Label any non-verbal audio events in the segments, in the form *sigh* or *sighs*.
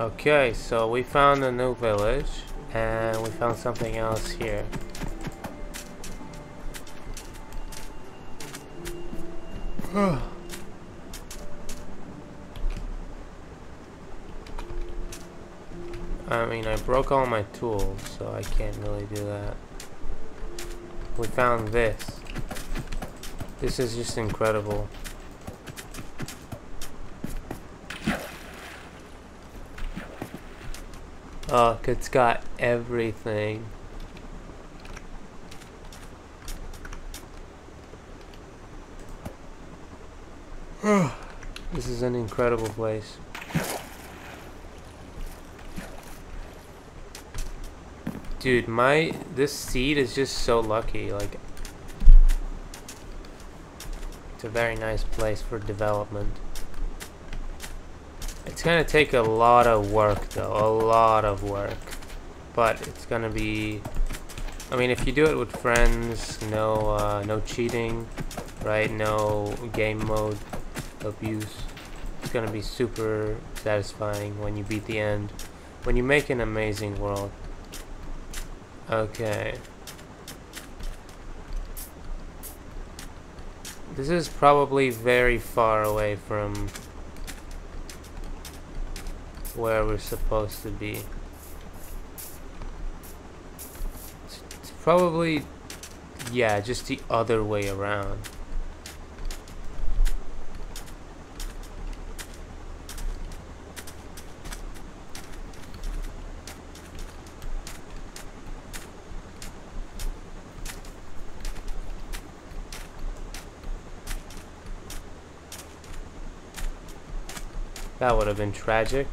Okay, so we found a new village, and we found something else here. *sighs* I mean, I broke all my tools, so I can't really do that. We found this. This is just incredible. Oh, it's got everything. *sighs* this is an incredible place. Dude, my this seed is just so lucky. Like, it's a very nice place for development. Gonna take a lot of work, though, a lot of work. But it's gonna be. I mean, if you do it with friends, no, uh, no cheating, right? No game mode abuse. It's gonna be super satisfying when you beat the end. When you make an amazing world. Okay. This is probably very far away from where we're supposed to be. It's, it's probably, yeah, just the other way around. That would have been tragic.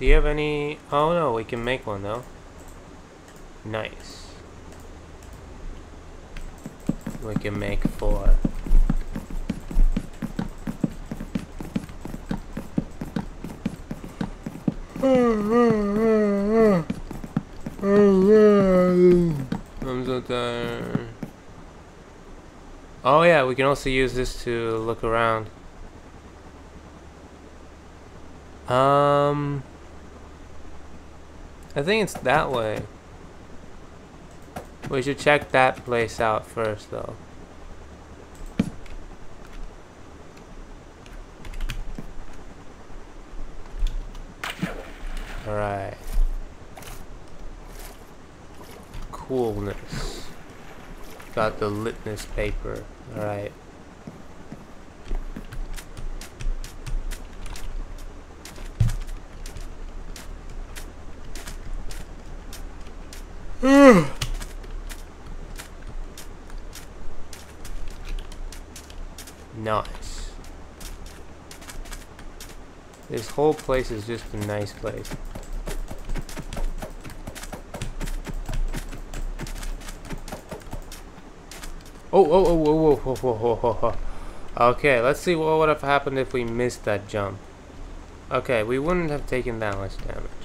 Do you have any... Oh no, we can make one though. Nice. We can make four. I'm so tired. Oh yeah, we can also use this to look around. Um... I think it's that way. We should check that place out first, though. Alright. Coolness. Got the litmus paper. Alright. whole place is just a nice place. Oh, oh, oh, oh, oh, oh, oh, whoa, whoa, whoa. Okay, let's see what would have happened if we missed that jump. Okay, we wouldn't have taken that much damage.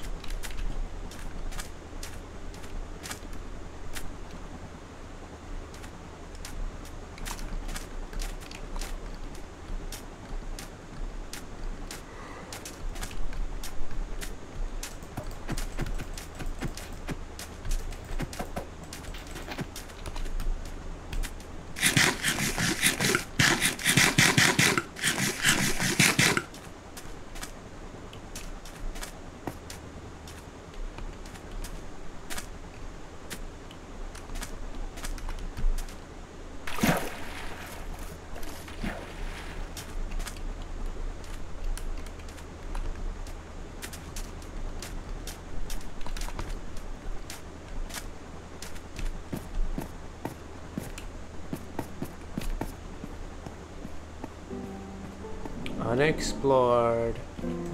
Unexplored.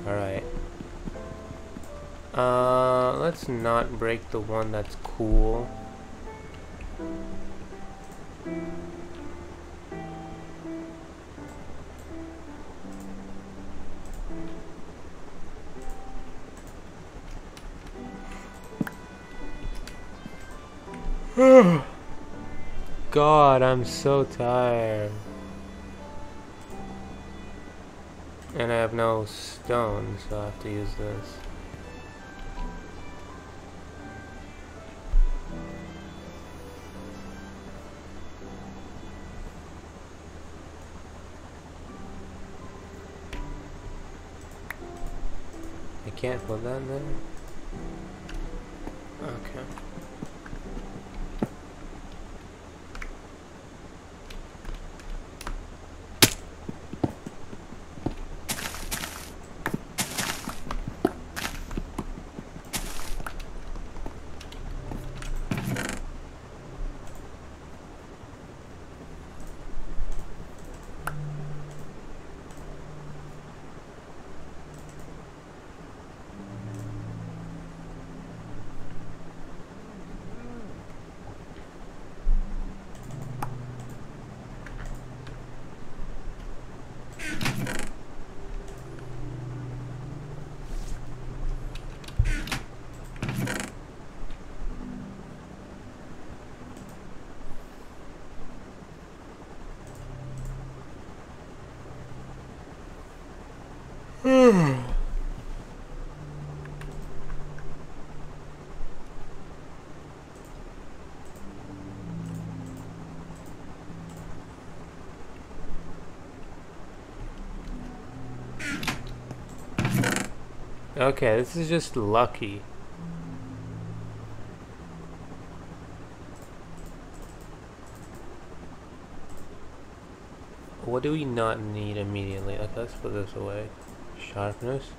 Alright. Uh, let's not break the one that's cool. *sighs* God, I'm so tired. And I have no stone, so I have to use this. I can't put that there? Okay. Okay, this is just lucky. What do we not need immediately? Let's put this away. Sharpness.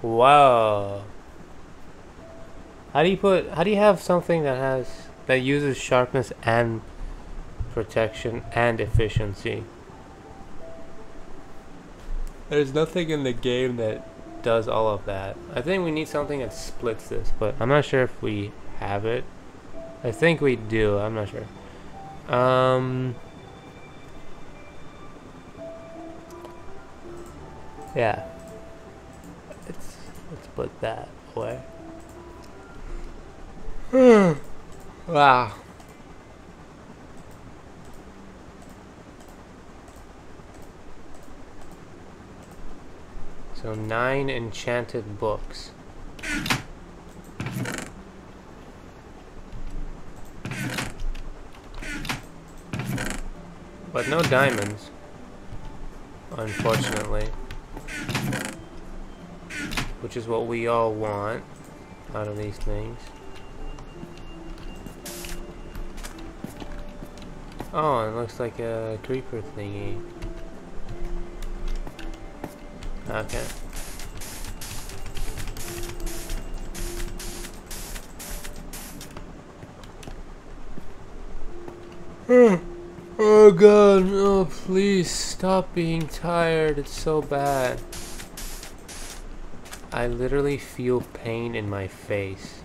Wow. How do you put how do you have something that has that uses sharpness and protection and efficiency? There's nothing in the game that does all of that. I think we need something that splits this, but I'm not sure if we have it. I think we do, I'm not sure. Um Yeah. Let's let's put that away. *sighs* wow. So nine enchanted books. But no diamonds, unfortunately. Which is what we all want out of these things. Oh, it looks like a creeper thingy. Okay. oh god, oh please stop being tired, it's so bad. I literally feel pain in my face.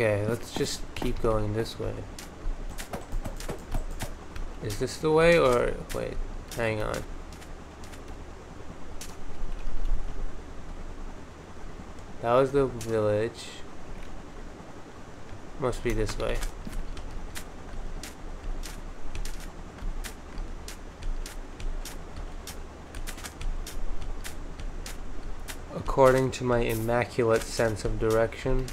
Okay, let's just keep going this way. Is this the way or wait, hang on. That was the village. Must be this way. According to my immaculate sense of direction.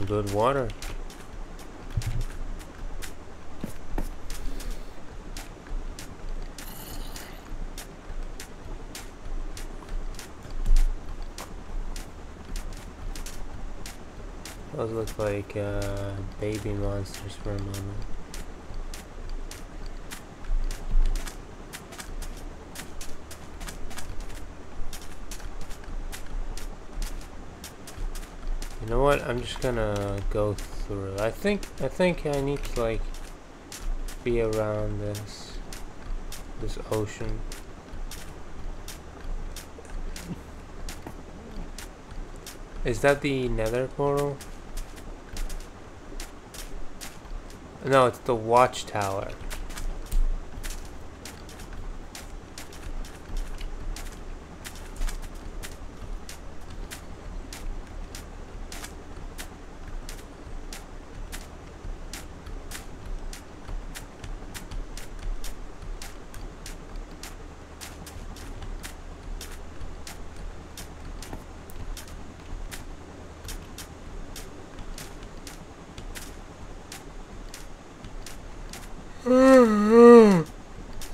Some good water. Those look like uh, baby monsters for a moment. You know what? I'm just gonna go through. I think I think I need to like be around this this ocean. Is that the nether portal? No, it's the watchtower.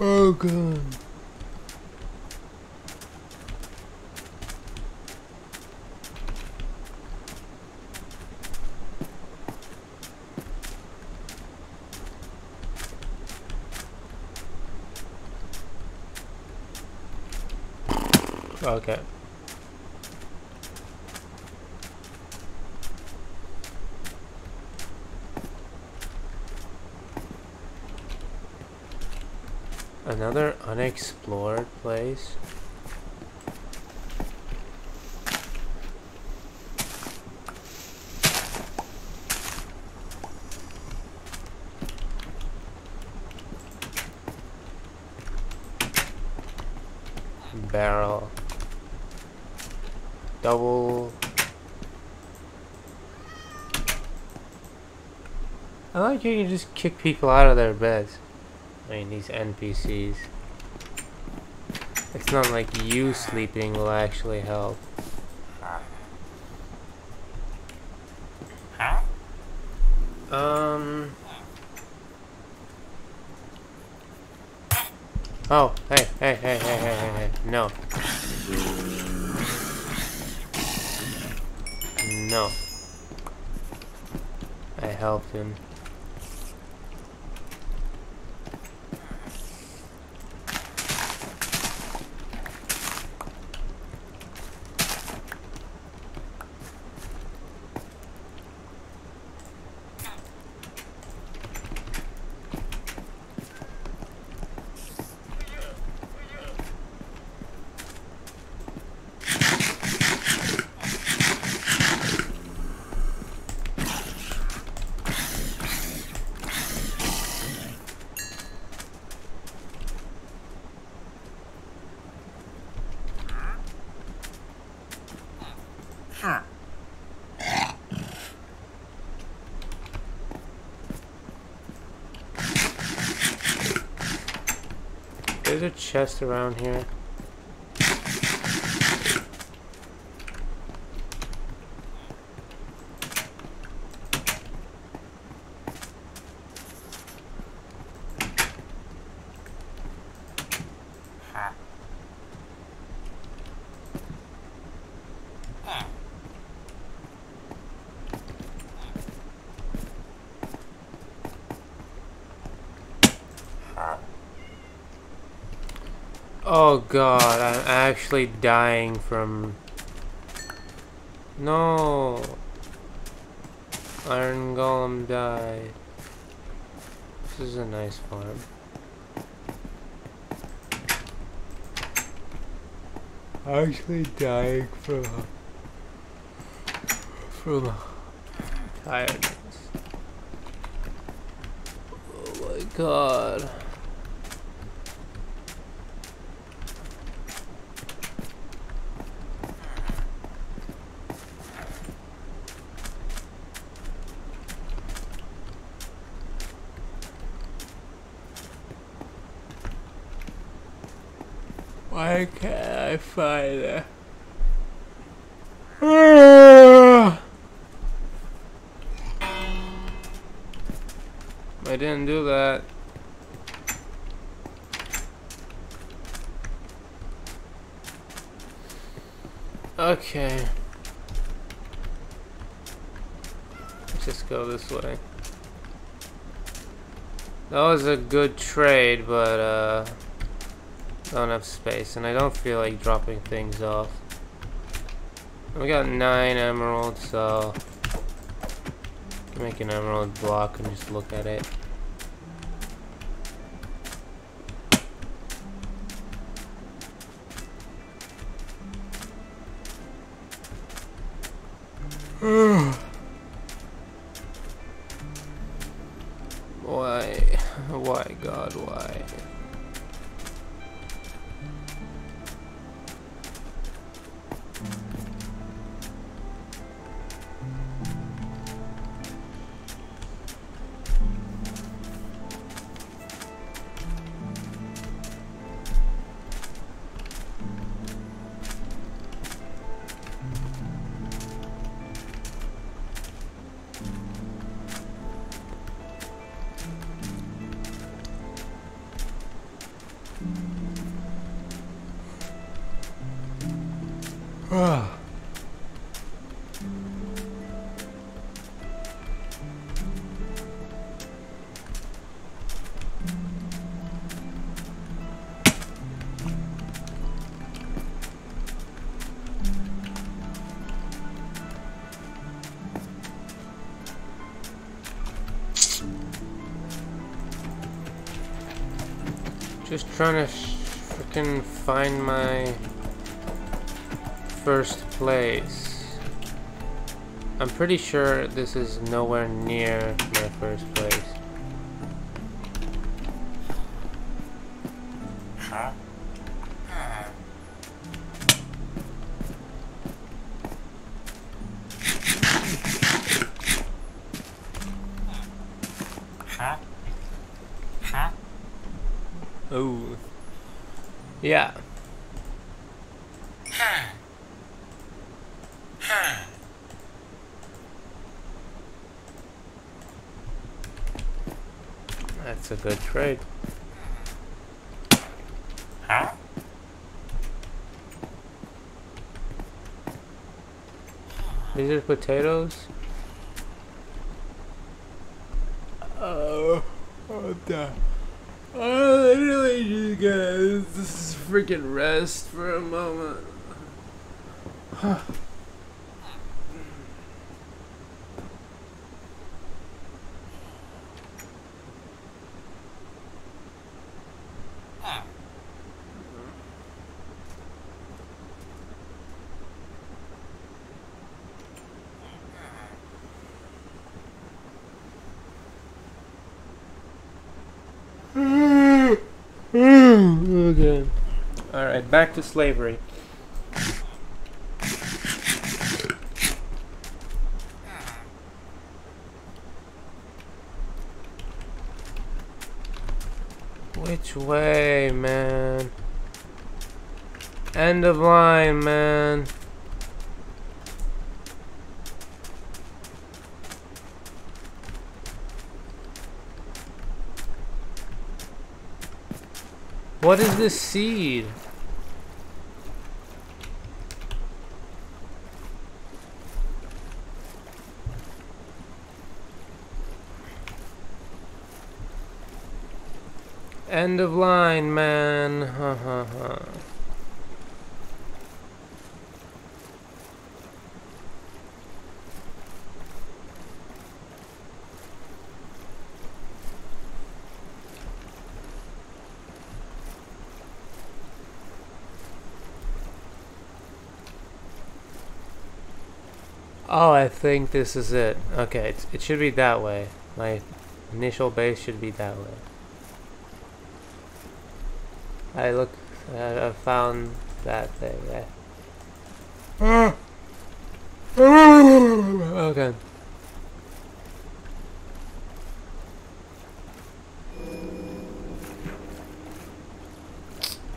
oh god. Okay. Another unexplored place? Barrel. Double. I like how you just kick people out of their beds. I mean, these NPCs. It's not like you sleeping will actually help. Um. Oh, hey, hey, hey, hey, hey, hey, hey, no. No. I helped him. There's a chest around here. Oh god, I'm actually dying from... No! Iron Golem died. This is a nice farm. Actually dying from... From tiredness. Oh my god. Okay, can I find it? I didn't do that. Okay. Let's just go this way. That was a good trade, but uh don't have space, and I don't feel like dropping things off. We got nine emeralds, so make an emerald block and just look at it. Just trying to freaking find my first place. I'm pretty sure this is nowhere near my first place. Good trade. Huh? These are potatoes? Oh, what the? I literally just gotta this is freaking rest for a moment. okay. Back to slavery. Which way, man? End of line, man. What is this seed? End of line, man. Ha ha ha. Oh, I think this is it. Okay, it should be that way. My initial base should be that way. I look, uh, I found that thing. Yeah. okay.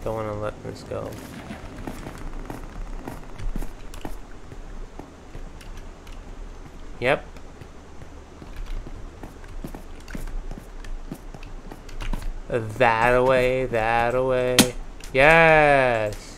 Don't want to let this go. Yep. That away, that away. Yes!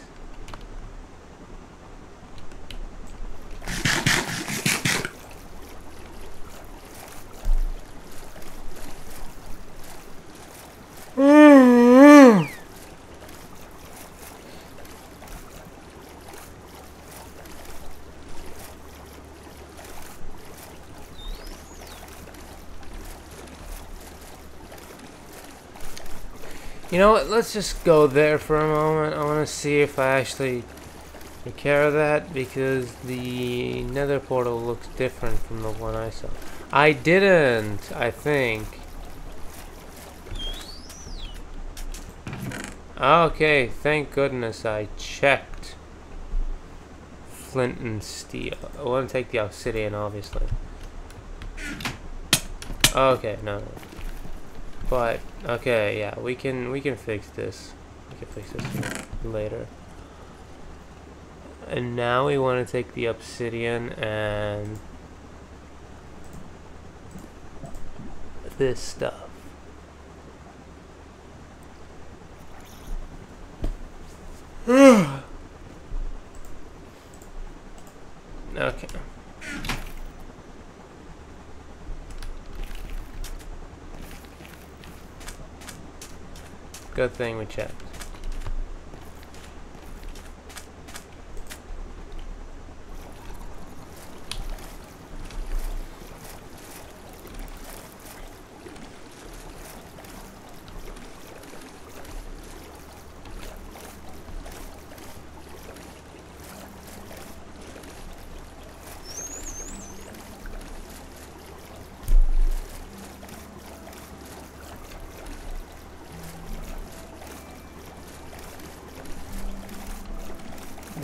You know what? Let's just go there for a moment. I want to see if I actually take care of that because the nether portal looks different from the one I saw. I didn't, I think. Okay, thank goodness I checked. Flint and steel. I want to take the obsidian, obviously. Okay, no. no. But okay, yeah, we can we can fix this. We can fix this later. And now we want to take the obsidian and this stuff. *sighs* okay. Good thing we checked.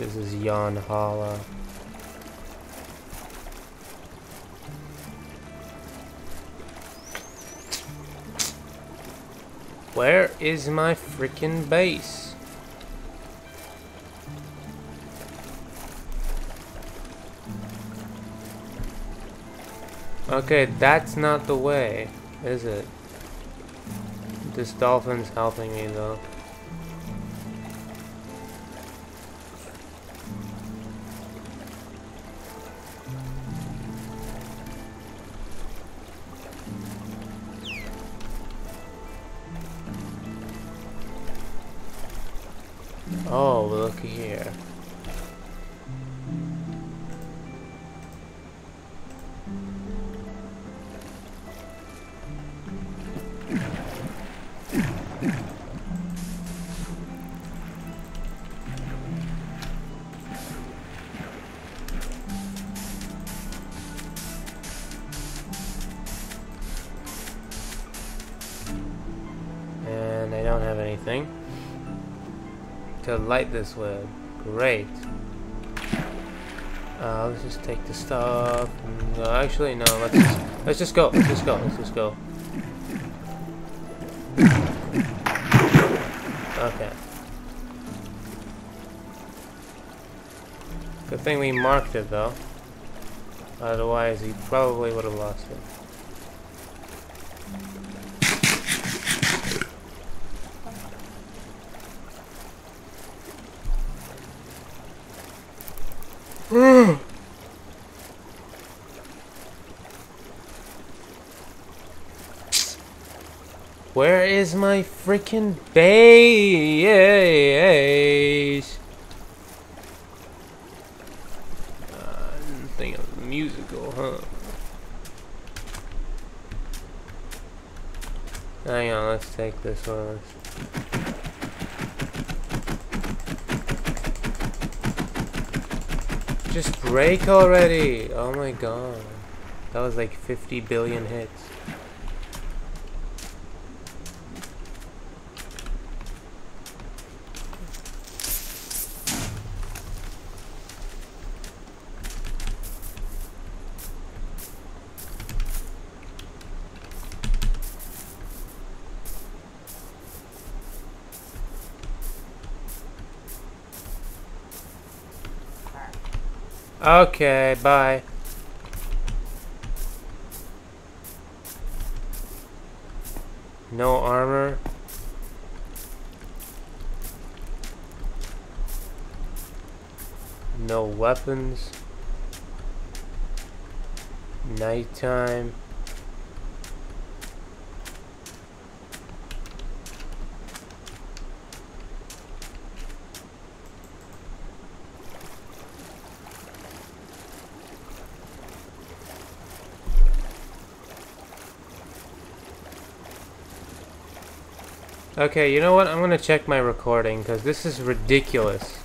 This is Yon Hala. Where is my freaking base? Okay, that's not the way, is it? This dolphin's helping me though. Here. Light this with. Great. Uh, let's just take the stuff. No, actually, no. Let's just, let's just go. Let's just go. Let's just go. Okay. Good thing we marked it though. Otherwise, he probably would have lost it. Where is my freaking base? Uh, I didn't think it was musical, huh? Hang on, let's take this one. Just break already! Oh my god. That was like 50 billion hits. Okay, bye. No armor. No weapons. Nighttime. Okay, you know what? I'm gonna check my recording because this is ridiculous.